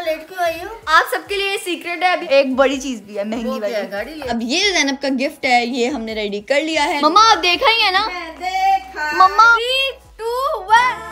इतना लेट क्यों आई हो? आप सबके लिए सीक्रेट है अभी एक बड़ी चीज़ भी है महँगी वाली। गाड़ी अब ये जैनब का गिफ्ट है ये हमने रेडी कर लिया है। मम्मा आप देखा ही है ना? Mama. Three two one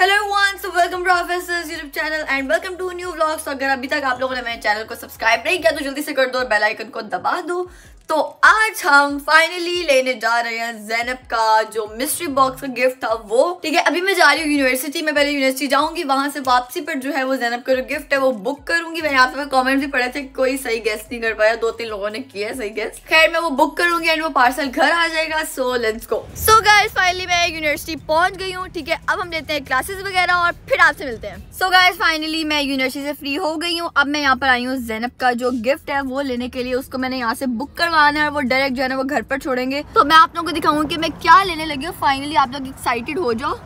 hello one so welcome to officers YouTube channel and welcome to new vlogs अगर अभी तक आप लोगों ने मेरे चैनल को सब्सक्राइब नहीं किया तो जल्दी से कर दो और बेल आइकन को दबा दो। तो आज हम फाइनली लेने जा रहे हैं जैनब का जो मिस्ट्री बॉक्स का गिफ्ट था वो। ठीक है, अभी मैं जा रही हूँ यूनिवर्सिटी में पहले यूनिवर्सिटी जाऊँगी, वहाँ से वापसी पर जो है वो जैनब का जो गिफ्ट है वो बुक करूँगी। मैंने आप सब कमेंट भी पढ़े थे कोई सही गेस नहीं कर पाया दो तीन लोगों ने किया सही गेस खैर, मैं वो बुक करूँगी एंड वो पार्सल घर आ जाएगा so let's go so guys finally मैं यूनिवर्सिटी पहुँच गई हूँ, ठीक है, अब हम लेते हैं क्लासेस वगैरह और फिर आपसे मिलते हैं। सो गाइस फाइनली मैं यूनिवर्सिटी से फ्री हो गई हूँ, अब मैं यहाँ पर आई हूँ जैनब का जो गिफ्ट है वो लेने के लिए, उसको मैंने यहाँ से बुक करवाना है वो डायरेक्ट जो है ना वो घर पर छोड़ेंगे। तो मैं आप लोगों को दिखाऊँगी कि मैं क्या लेने लगी हूँ। फाइनली आप लोग एक्साइटेड हो जाओ।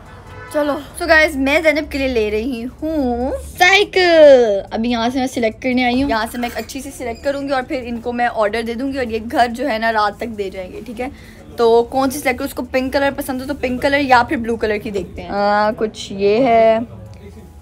चलो सो गाइस मैं जैनब के लिए ले रही हूँ साइकिल अभी यहाँ से मैं सिलेक्ट करने आई हूँ। यहाँ से मैं एक अच्छी सी सिलेक्ट करूँगी और फिर इनको मैं ऑर्डर दे दूँगी और ये घर जो है ना रात तक दे जाएँगे ठीक है? तो कौन सी सिलेक्ट उसको पिंक कलर पसंद हो तो पिंक कलर या फिर ब्लू कलर की देखते हैं। आ, कुछ ये है।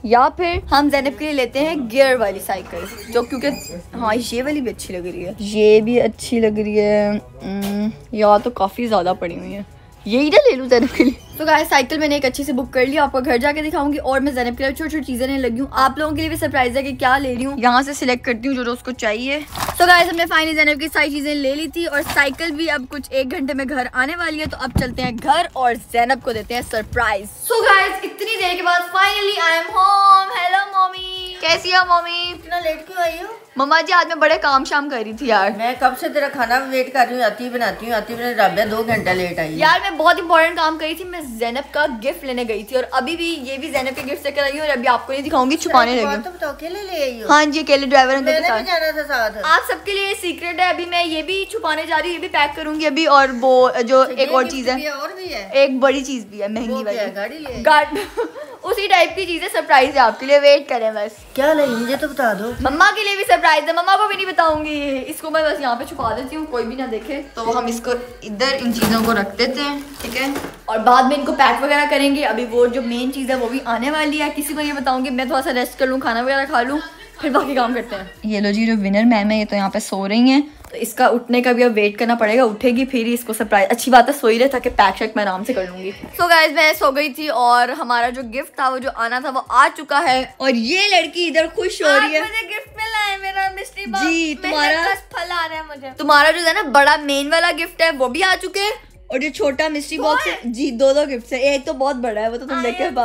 या फिर हम जैनब के लिए लेते हैं गियर वाली साइकिल जो क्योंकि हाँ ये वाली भी अच्छी लग रही है। ये भी अच्छी लग रही है। या तो काफ़ी ज़्यादा पड़ी हुई है। यही ना ले लूँ जैनब के लिए। तो गाइस साइकिल मैंने एक अच्छी से बुक कर लिया आपको घर जाके दिखाऊँगी और मैं जैनब के लिए छोटी छोटी चीज़ें लेने लगी हूँ। आप लोगों के लिए भी सरप्राइज़ है कि क्या ले रही हूँ। यहाँ से सिलेक्ट करती हूँ जो जो उसको चाहिए। तो गाय हमने फाइनली जैनब की सारी चीज़ें ले ली थी और साइकिल भी अब कुछ एक घंटे में घर आने वाली है तो अब चलते हैं घर और जैनब को देते हैं सरप्राइज़ सो गाइस इतनी देर के बाद finally I am home hello mummy कैसी है मम्मी? इतना लेट क्यों आई हो? मम्मा जी आज मैं बड़े काम शाम कर रही थी यार। मैं कब से तेरा खाना वेट कर रही हूँ आती बनाती हूँ आती बना राबिया दो घंटा लेट आई यार मैं बहुत इंपॉर्टेंट काम करी थी मैं जैनब का गिफ्ट लेने गई थी और अभी भी ये भी जैनब के गिफ्ट लेकर आई हूँ और अभी आपको नहीं दिखाऊँगी छुपाने लगी हूँ। तो अकेले ले आई हो? हाँ जी अकेले ड्राइवर अंकल के जाना था साथ। आप सबके लिए सीक्रेट है अभी मैं ये भी छुपाने जा रही हूँ ये भी पैक करूँगी अभी और वो जो एक और चीज़ है। एक बड़ी चीज़ भी है महँगी वाली। गाड़ी उसी टाइप की चीज़ें सरप्राइज़ है आपके लिए। वेट करें बस। क्या लाई मुझे तो बता दो। मम्मा के लिए भी सरप्राइज़ है। मम्मा को भी नहीं बताऊँगी। इसको मैं बस यहाँ पे छुपा देती हूँ कोई भी ना देखे। तो हम इसको इधर इन चीज़ों को रख देते हैं ठीक है? और बाद में इनको पैक वगैरह करेंगे। अभी वो जो मेन चीज़ है वो भी आने वाली है। किसी को ये बताऊँगी मैं थोड़ा सा रेस्ट कर लूँ खाना वगैरह खा लूँ फिर बाकी काम करते हैं। ये लो जी जो विनर मैम है ये तो यहाँ पे सो रही हैं। तो इसका उठने का भी अब वेट करना पड़ेगा उठेगी फिर ही इसको सरप्राइज़ अच्छी बात है सोई रहे ताकि पैक शैक मैं आराम से कर लूँगी। सो so गाइज़ मैं सो गई थी और हमारा जो गिफ्ट था वो जो आना था वो आ चुका है। और ये लड़की इधर खुश हो रही है। मुझे गिफ्ट मिला है मेरा मिस्ट्री बॉक्स जी, तुम्हारा- फल आ रहा है मुझे। तुम्हारा जो है ना बड़ा मेन वाला गिफ्ट है वो भी आ चुके हैं। और जो छोटा मिस्ट्री बॉक्स है जी दो दो गिफ्ट है। एक तो बहुत बड़ा है वो तो तुम देखे so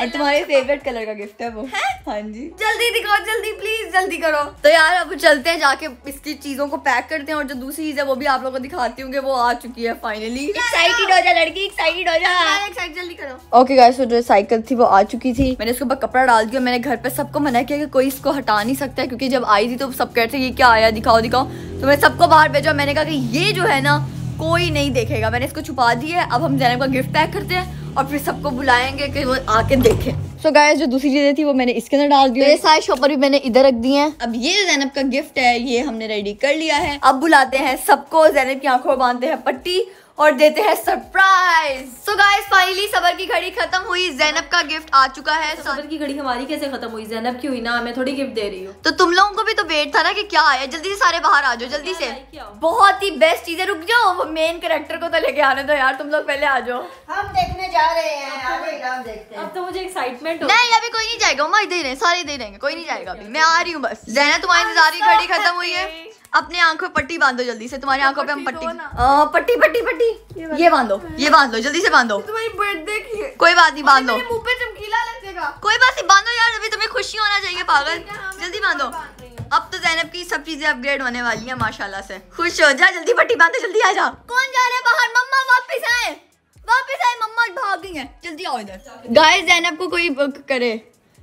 और तुम्हारे फेवरेट कलर का गिफ्ट है वो। हाँ? जी। जल्दी दिखाओ जल्दी प्लीज़ जल्दी करो। तो यार अब चलते हैं जाके इसकी चीज़ों को पैक करते हैं और जो दूसरी चीज़ है वो भी आप लोगों को दिखाती हूँ कि वो आ चुकी है फाइनली एक्साइटेड हो जा लड़की एक्साइटेड हो जा। जल्दी करो। ओके गाइस तो जो साइकिल थी वो आ चुकी थी। मैंने उसके ऊपर कपड़ा डाल दिया मैंने घर पे सबको मना किया कि कोई इसको हटा नहीं सकता है क्योंकि जब आई थी तो सब कहते ये क्या आया दिखाओ दिखाओ। तो मैं सबको बाहर भेजा मैंने कहा कि ये जो है ना कोई नहीं देखेगा। मैंने इसको छुपा दिया है अब हम जैनब का गिफ्ट पैक करते हैं। और फिर सबको बुलाएँगे कि वो आके देखें। सो so गाइस जो दूसरी चीज़ें थी वो मैंने इसके अंदर डाल दी ये सारे शॉपर भी मैंने इधर रख दिए हैं। अब ये जैनब का गिफ्ट है ये हमने रेडी कर लिया है। अब बुलाते हैं सबको जैनब की आँखों बांधते हैं पट्टी और देते हैं सरप्राइज़ सो गाइस फाइनली सबर की घड़ी खत्म हुई. जैनब का गिफ्ट आ चुका है. तो सबर की घड़ी हमारी कैसे खत्म हुई? जैनब की हुई ना मैं थोड़ी गिफ्ट दे रही हूँ? तो तुम लोगों को भी तो वेट था ना कि क्या आया जल्दी से सारे बाहर आ जाओ जल्दी से. बहुत ही बेस्ट चीज़ें. रुक जाओ वो मेन कैरेक्टर को तो लेके आने दो यार. तुम लोग पहले आ जाओ. हम देखने जा रहे हैं. आगे काम देखते हैं. अब तो मुझे एक्साइटमेंट नहीं अभी कोई नहीं जाएगा. मम्मा इधर ही रहे सारे इधर ही रहेंगे. कोई नहीं जाएगा अभी. मैं आ रही हूँ बस. जैना तुम्हारी इंतज़ार की घड़ी खत्म हुई है. अपने आँखों पे पट्टी बांधो जल्दी से तुम्हारी आँखों पे हम पट्टी आ, पट्टी पट्टी पट्टी। ये बांधो ये बाँध लो जल्दी से बांधो। तुम्हारी बर्थडे की कोई बात नहीं बाँध। लो मुँह पे चमकीला लगेगा। कोई बात नहीं बांधो यार अभी तुम्हें खुशी होना चाहिए पागल। जल्दी बांधो। अब तो जैनब की सब चीज़ें अपग्रेड होने वाली है माशाल्लाह से। खुश हो जा जल्दी पट्टी बांधो जल्दी आ जा। कौन जा रहे हैं बाहर? मम्मा वापस आए। वापस आए मम्मा भाग गई हैं जल्दी आओ इधर। गाइस जैनब को कोई करे।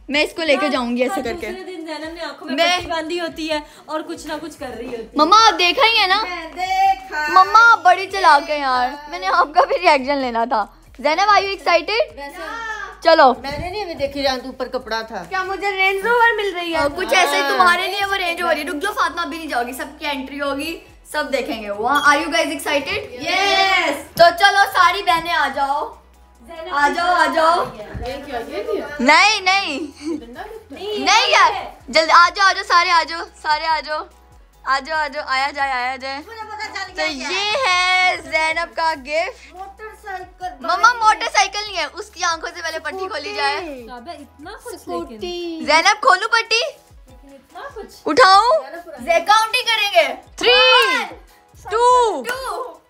मैं इसको लेके जाऊँगी ऐसे करके। दूसरे ने आँखों में पट्टी बांधी होती है और कुछ ना कुछ कर रही होती है। मम्मा आप देखा ही है ना? देखा। मम्मा आप बड़ी चलाक है यार। मैंने आपका भी रिएक्शन लेना था। जैनब आई यू एक्साइटेड चलो। मैंने नहीं अभी देखी जहाँ ऊपर कपड़ा था। क्या मुझे रेंज रोवर मिल रही है? कुछ ऐसे ही तुम्हारे लिए वो रेंज हो रही है। रुक जाओ फातिमा अभी नहीं जाओगी सबकी एंट्री होगी सब देखेंगे वहाँ are you guys excited yes तो चलो सारी बहनें आ जाओ। आ जाओ आ जाओ। नहीं नहीं। नहीं यार जल्दी आ जाओ आ जाओ सारे आ जाओ सारे आ जाओ। आ जाओ आ जाओ आया जाए आया जाए। तो ये है जैनब का गिफ्ट मोटरसाइकिल मम्मा मोटरसाइकिल नहीं है उसकी आँखों से पहले पट्टी खोली जाए। इतना जैनब खोलू पट्टी? लेकिन इतना कुछ। उठाऊं? काउंटिंग करेंगे। थ्री टू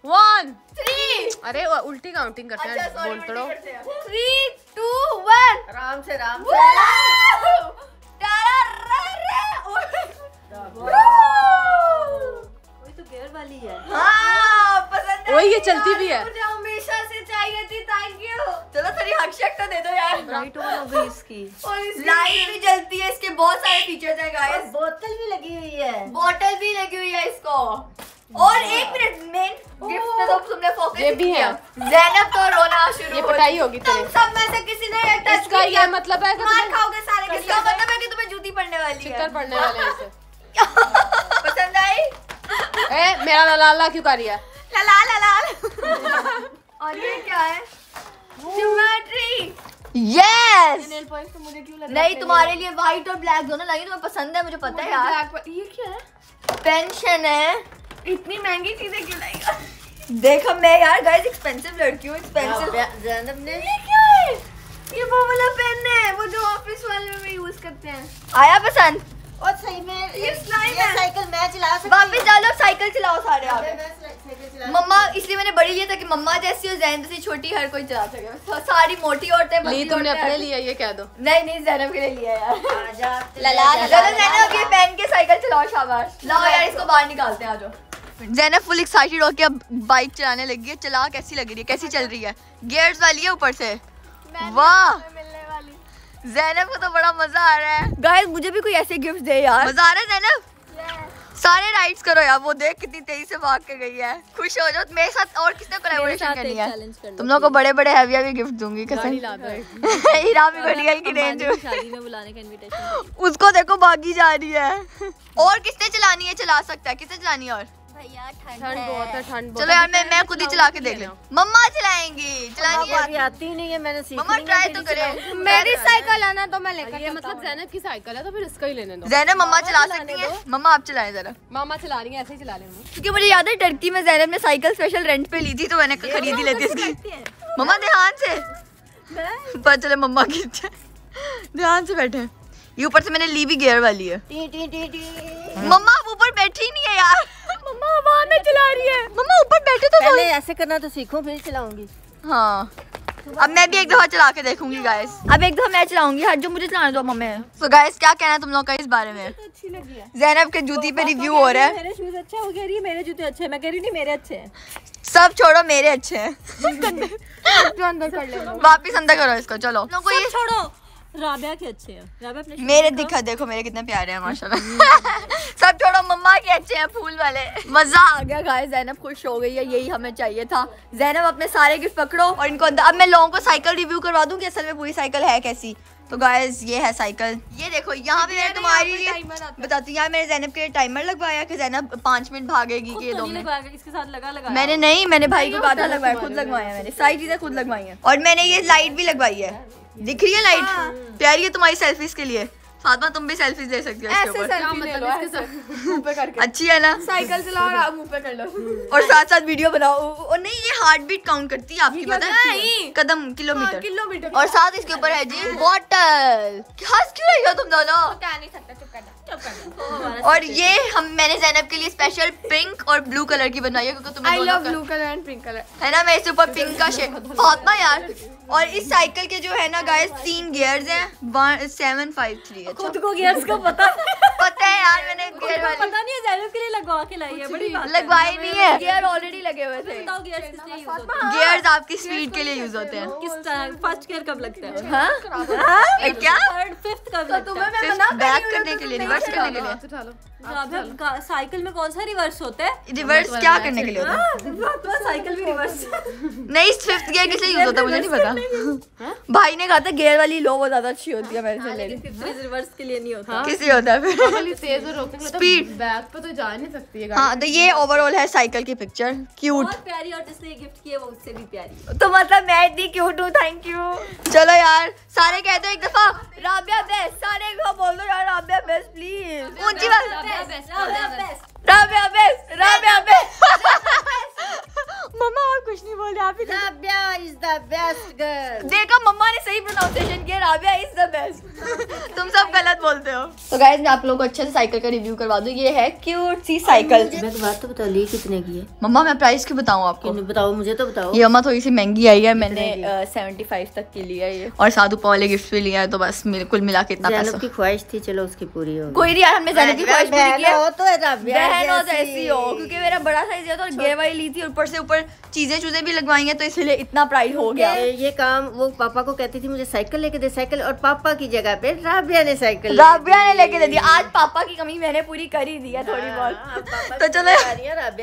वन थ्री अरे वो उल्टी काउंटिंग करते अच्छा हैं बोल तोड़ो थ्री टू वन आराम से आराम से। कोई तो गियर वाली है। हाँ पसंद ये चलती भी है। मुझे हमेशा से चाहिए थी थैंक यू चलो थोड़ी तो दे दो यार। राइट ऑन हो गई इसकी। लाइट भी जलती है इसके बहुत सारे फीचर्स हैं गाइस बोतल भी लगी हुई है। बोतल भी लगी हुई है इसको। और एक मिनट मेन गिफ्ट पे तो तुमने फोकस ये भी है। जैनब तो रोना शुरू ये हो पिटाई होगी तेरे। सब में से किसी ने टच इसका ये मतलब है कि मार खाओगे सारे इसका मतलब है कि तुम्हें जूती पड़ने वाली है? पड़ने वाले हैं इसे। पसंद आई? ए मेरा लाला क्यों कर रही है? लला लला। और ये क्या है? ज्योमेट्री यस तो मुझे क्यों लग नहीं तुम्हारे लिए? व्हाइट और ब्लैक दोनों लगे तुम्हें पसंद है मुझे पता है यार। ये क्या है? पेंशन है। इतनी महँगी चीज़ें क्यों लाई देखो मैं यार गाइस एक्सपेंसिव लड़की हूँ एक्सपेंसिव जैनब ने ये क्या है ये वो वाला पेन है वो जो ऑफ़िस वाले में यूज़ करते हैं आया पसंद और सही में ये ये है। साइकिल मैं चला सकती वापस डालो साइकिल चलाओ सारे आप मैं मम्मा इसलिए मैंने बड़ी लिया था कि मम्मा जैसी और जैन जैसी छोटी हर कोई चला सके सारी मोटी औरतें ली तुमने अपने लिए ये कह दो नहीं नहीं जैनब के लिए लिया यार आजा लला चलो जैनब ये पहन के साइकिल चलाओ शाबाश लाओ यार इसको बाहर निकालते हैं आ जाओ जैनब फुल एक्साइटेड होके अब बाइक चलाने लगी है। चला कैसी लग रही है? कैसी चल रही है? गियर्स वाली है ऊपर से? वाह! जैनब को तो बड़ा मज़ा आ रहा है। गाइस मुझे भी कोई ऐसे गिफ्ट दे यार। मज़ा आ रहा है जैनब सारे राइड्स करो यार वो देख कितनी तेज़ी से भाग के गई है। खुश हो जाओ। मेरे साथ और किसने कोलैबोरेशन करनी है? तुम लोग को बड़े बड़े हैवी हैवी गिफ्ट दूँगी कसम। हीरा भी गई की रेंज में बुलाने का इनविटेशन उसको देखो भागी जा रही है। और किसने चलानी है? चला सकता है। किसने चलानी है और? ठंड बहुत है ठंड चलो यार मैं मैं खुद ही चला के देख ले मम्मा चलाएँगी चलानी आती नहीं है मैंने मम्मा ट्राई तो करे। मेरी साइकिल आना तो मैं लेकर मतलब जैनब की साइकिल है तो फिर इसका ही लेने दो। जैनब मम्मा चला सकती है? मम्मा आप चलाएँ जरा। मामा चला रही है ऐसे ही चला लेंगे क्योंकि मुझे याद है टर्की में जैनब ने साइकिल स्पेशल रेंट पे ली थी तो मैंने खरीद ही लेती इसकी मम्मा ध्यान से। पता चले मम्मा की ध्यान से बैठे। ये ऊपर से मैंने ली भी गियर वाली है। मम्मा आप ऊपर बैठी ही नहीं है यार। मम्मा हवा में चला रही है। मम्मा ऊपर बैठे तो पहले ऐसे करना तो सीखूं फिर चलाऊँगी। हाँ। अब मैं भी एक दफ़ा चला के देखूँगी गाइस अब एक दफ़ा मैं चलाऊँगी। हर जो मुझे चलाने दो मम्मी। तो गाइस क्या कहना है तुम लोग का इस बारे में? अच्छी लगी है। जैनब के जूती पे रिव्यू हो रहा है। मेरे शूज़ अच्छे हो गए रही है मेरे जूते अच्छे हैं। मैं कह रही नहीं मेरे अच्छे हैं। सब छोड़ो मेरे अच्छे हैं। जो अंदर कर वापिस अंदर करो इसको चलो। छोड़ो। राबिया के अच्छे हैं। राबिया अपने मेरे दिखा देखो मेरे कितने प्यारे हैं माशाल्लाह। सब छोड़ो मम्मा के अच्छे हैं फूल वाले। मज़ा आ गया गाइस जैनब खुश हो गई है यही हमें चाहिए था। जैनब अपने सारे गिफ्ट पकड़ो। और इनको अंदर अब मैं लोगों को साइकिल रिव्यू करवा दूँ कि असल में पूरी साइकिल है कैसी? तो गाइस ये है साइकिल ये देखो यहाँ पे मैंने तुम्हारे लिए बताती हूँ यहाँ मैंने जैनब के लिए टाइमर लगवाया कि जैनब पाँच मिनट भागेगी कि ये दो मिनट। इसके साथ लगा लगा मैंने नहीं मैंने भाई को कहा था लगवाया खुद लगवाया। मैंने सारी चीज़ें खुद लगवाई हैं। और मैंने ये लाइट भी लगवाई है। दिख रही है लाइट प्यारी है तुम्हारी सेल्फीज के लिए। फातिमा तुम भी सेल्फीज ले सकती हो इसके ऐसे ऊपर। सेल्फी ले लो ऐसे। मुँह पे करके। अच्छी है ना? साइकिल चलाओ और आप मुँह पे कर लो। और साथ साथ वीडियो बनाओ। और नहीं ये हार्ट बीट काउंट करती है आपकी पता है? कदम किलोमीटर। किलोमीटर। और साथ इसके ऊपर है जी बॉटल हंस क्यों रही हो तुम दोनों? क्या नहीं सकता चुप कर और ये हम मैंने जैनब के लिए स्पेशल पिंक और ब्लू कलर की बनाई है क्योंकि तुम्हें आई दोनों लव का- blue colour and pink colour है ना मैं इसके ऊपर पिंक का शेड फातिमा यार। और इस साइकिल के जो है ना गाइस तीन गियर्स हैं। सेवन फाइव थ्री खुद को गियर्स का पता पता है यार मैंने गियर वाली पता नहीं है जैनब के लिए लगवा के लाई है बड़ी बात लगवाई नहीं है। गियर ऑलरेडी लगे हुए थे। बताओ गियर्स किस लिए यूज़ होते हैं। गियर्स आपकी स्पीड के लिए यूज़ होते हैं। किस टाइम फ़र्स्ट गियर कब लगता है? हाँ? क्या? थर्ड फिफ्थ कब लगता है? बैक करने के लिए रिवर्स करने के लिए। साइकिल में कौन सा रिवर्स होता है? रिवर्स क्या करने के लिए होता है? तो साइकिल भी रिवर्स नहीं फिफ्थ गियर किस लिए यूज़ होता है? मुझे नहीं पता। भाई ने कहा था गियर वाली लो वो ज़्यादा अच्छी होती है मेरे से ले रिवर्स के लिए नहीं होता। किस लिए होता है फिर। पागल ही तेज और रोकने के लिए तो पे तो जा नहीं सकती है गाड़ी। हाँ तो ये ओवरऑल है साइकिल की पिक्चर क्यूट बहुत प्यारी और जिसने गिफ्ट किया वो उससे भी प्यारी। तो मतलब मैं इतनी क्यूट हूँ थैंक यू चलो यार सारे कहते हो एक दफ़ा राबिया बेस्ट सारे एक दफ़ा बोल दो यार राबिया बेस्ट प्लीज़ ऊँची बात Rabia best Rabia best Rabia best mama और कुछ नहीं बोले आप ही तो- Rabia is the best girl देखा मम्मा ने सही प्रोनाउंसिएशन किया राबिया इज़ द बेस्ट तुम सब गलत बोलते हो तो गाइस मैं आप लोगों को अच्छे से साइकिल का रिव्यू करवा दूँ। ये है क्यूट सी साइकिल मैं तो बात तो बता ली कितने की है? मम्मा मैं प्राइस क्यों बताऊँ आपको? बताओ मुझे तो बताओ। ये अम्मा थोड़ी सी महँगी आई है मैंने सेवेंटी फाइव तक की लिया है और साधु पा वाले गिफ्ट भी लिया है तो बस मेरे कुल मिला के इतना पैसा। की ख्वाहिश थी चलो उसकी पूरी हो कोई नहीं यार हमने जैनब की ख्वाहिश पूरी की हो। तो बहन हो तो जैसी। हो क्योंकि मेरा बड़ा साइज़ है तो वाली ली थी ऊपर से ऊपर चीज़ें चूजें भी लगवाई हैं तो इसलिए इतना प्राइस हो गया। ये ये काम वो पापा को कहती थी मुझे साइकिल लेके दे साइकिल और पापा की जगह पे राबिया ने साइकिल राबिया ने लेके दे दिया। आज पापा की कमी मैंने पूरी कर ही दी है थोड़ी हाँ, बहुत। तो चलो।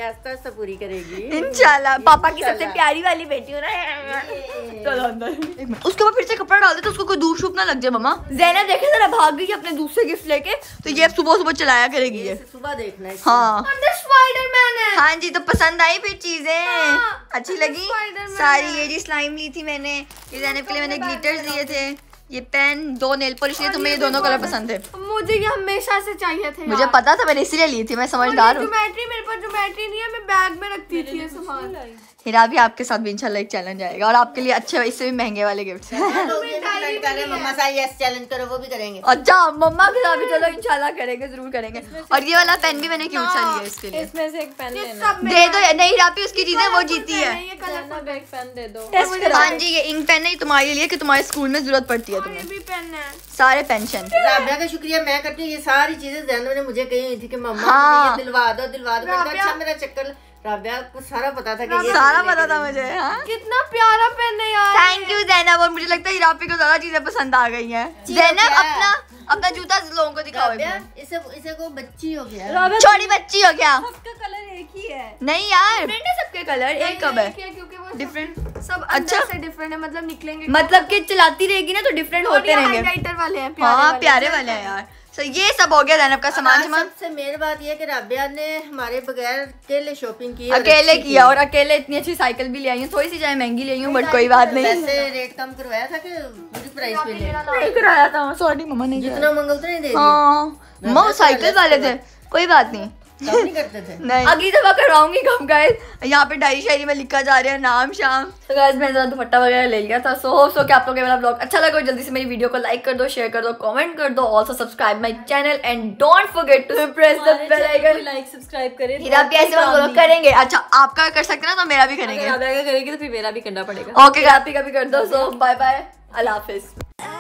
आस्ता आस्ता पूरी करेगी। इंशाल्लाह पापा की सबसे प्यारी वाली बेटी हो ना। चलो अंदर। उसके बाद फिर से कपड़ा डाल दे तो उसको कोई धूप शूप ना लग जाए मम्मा। जैनब देखे जरा भाग गई अपने दूसरे गिफ्ट लेके। तो ये सुबह सुबह चलाया करेगी ये सुबह देखना है हाँ। है। हाँ जी तो पसंद आई फिर चीज़ें। हाँ, अच्छी लगी। सारी ये जी स्लाइम ली थी मैंने। ये जैनब के लिए मैंने ग्लिटर्स लिए थे। ये पेन दो नेल पॉलिश लिए तुम्हें ये दोनों कलर पसंद है। मुझे ये हमेशा से चाहिए थे मुझे पता था मैंने इसीलिए ली थी मैं समझदार हूँ। ज्योमेट्री मेरे पास जो बैटरी नहीं है मैं बैग में रखती थी ये सामान। हीरा भी आपके साथ भी इंशाल्लाह एक चैलेंज आएगा और आपके लिए अच्छे इससे भी महँगे वाले गिफ्ट हैं। लोग ये कर रहे हैं, मम्मा चैलेंज करो वो भी करेंगे। अच्छा मम्मा के साथ भी चलो इंशाल्लाह करेंगे ज़रूर करेंगे। और ये वाला पेन भी मैंने क्यों सा लिया इसके लिए। इसमें से एक पेन लेना। दे दो नहीं रापी उसकी चीज़ें वो जीती है। ये कलरफुल जैनब एक पेन दे दो। हाँ जी ये इंक पेन नहीं तुम्हारे लिए कि तुम्हारे स्कूल में ज़रूरत पड़ती है तुम्हें। भी पेन है। सारे पेंशन राबिया का शुक्रिया मैं करती हूँ ये सारी चीज़ें जैनब ने मुझे कही हुई थी कि मम्मा हाँ। ये दिलवा दो दिलवा दो। अच्छा मेरा चक्कर राबिया को सारा पता था कि ये सारा पता था मुझे हाँ। कितना प्यारा पेन है यार। थैंक यू जैनब और मुझे लगता है राबी को ज़्यादा चीज़ें पसंद आ गई हैं। जैनब अपना अपना जूता लोगों को दिखाओ। इसे इसे को बच्ची हो गया। छोटी बच्ची हो गया। सबका कलर एक ही है। नहीं यार। डिफरेंट है सबके कलर एक कब है। क्या क्योंकि वो डिफरेंट सब अच्छा। से डिफरेंट है मतलब निकलेंगे मतलब कि चलाती रहेगी ना तो डिफरेंट होते रहेंगे। वाले हैं हाँ प्यारे वाले हैं यार। सो ये सब हो गया जैनब का सामान सामान। सबसे मेन बात ये है कि राबिया ने हमारे बगैर अकेले शॉपिंग की अकेले किया और अकेले इतनी अच्छी साइकिल भी ले आई हूँ। थोड़ी सी चाहे महँगी ले आई हूँ बट कोई बात नहीं। वैसे रेट कम करवाया था कि पूरी प्राइस पे ले। नहीं कराया था सॉरी मम्मा ने जितना मंगा उतना नहीं दे हाँ मम्मा साइकिल वाले थे। कोई बात नहीं। नहीं करते थे। नहीं। अगली दफ़ा करवाऊँगी कम गाइस यहाँ पे डायरी शायरी में लिखा जा रहा है नाम शाम। तो गाइस मैंने जरा दुपट्टा वगैरह ले लिया था। सो होप सो कि आप लोगों को मेरा ब्लॉग अच्छा लगा जल्दी से मेरी वीडियो को लाइक कर दो शेयर कर दो कमेंट कर दो। Also subscribe my channel and don't forget to press the bell icon like subscribe करें। हीरा भी ऐसे मत बोलो करेंगे। अच्छा आपका कर सकते ना तो मेरा भी अगर करेंगे। आप करेंगे तो फिर मेरा भी करना पड़ेगा। ओके आप ही का भी कर दो। सो बाय बाय अल्लाह हाफिज।